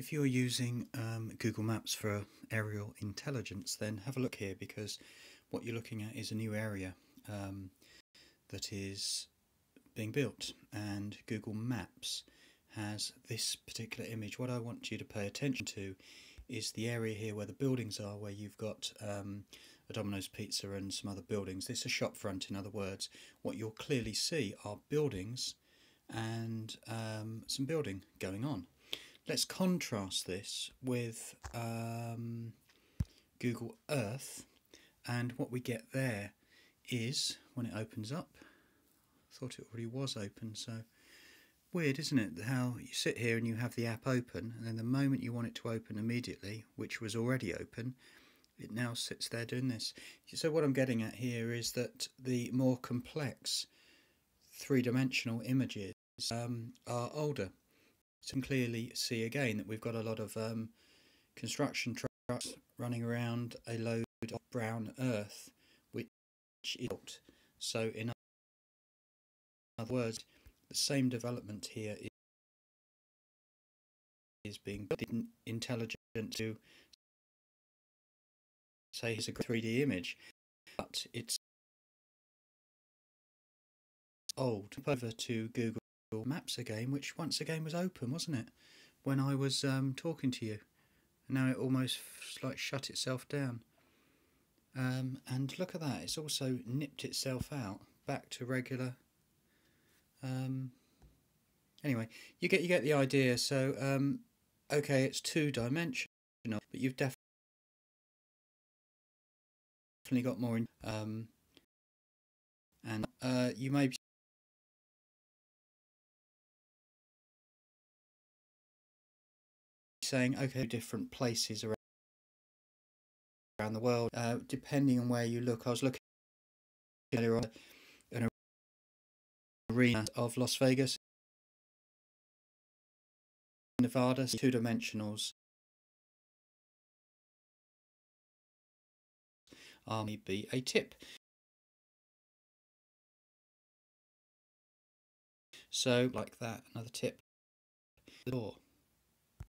If you're using um, Google Maps for aerial intelligence, then have a look here because what you're looking at is a new area um, that is being built, and Google Maps has this particular image. What I want you to pay attention to is the area here where the buildings are, where you've got um, a Domino's Pizza and some other buildings. This is a shop front, in other words. What you'll clearly see are buildings and um, some building going on. Let's contrast this with um, Google Earth and what we get there is when it opens up I thought it already was open so weird isn't it? How you sit here and you have the app open and then the moment you want it to open immediately which was already open it now sits there doing this. So what I'm getting at here is that the more complex three-dimensional images um, are older can clearly see again that we've got a lot of um, construction trucks running around a load of brown earth, which is so in other words, the same development here is being intelligent to say it's a 3D image, but it's old. Over to Google Maps again, which once again was open, wasn't it? When I was um, talking to you. Now it almost like shut itself down. Um, and look at that, it's also nipped itself out back to regular. Um, anyway, you get you get the idea. So um, okay, it's two dimensional, but you've definitely got more in. Um, and uh, you may be saying, okay, different places around around the world, uh, depending on where you look. I was looking earlier on an arena of Las Vegas, Nevada, two dimensionals. Army be a tip. So, like that, another tip. The door.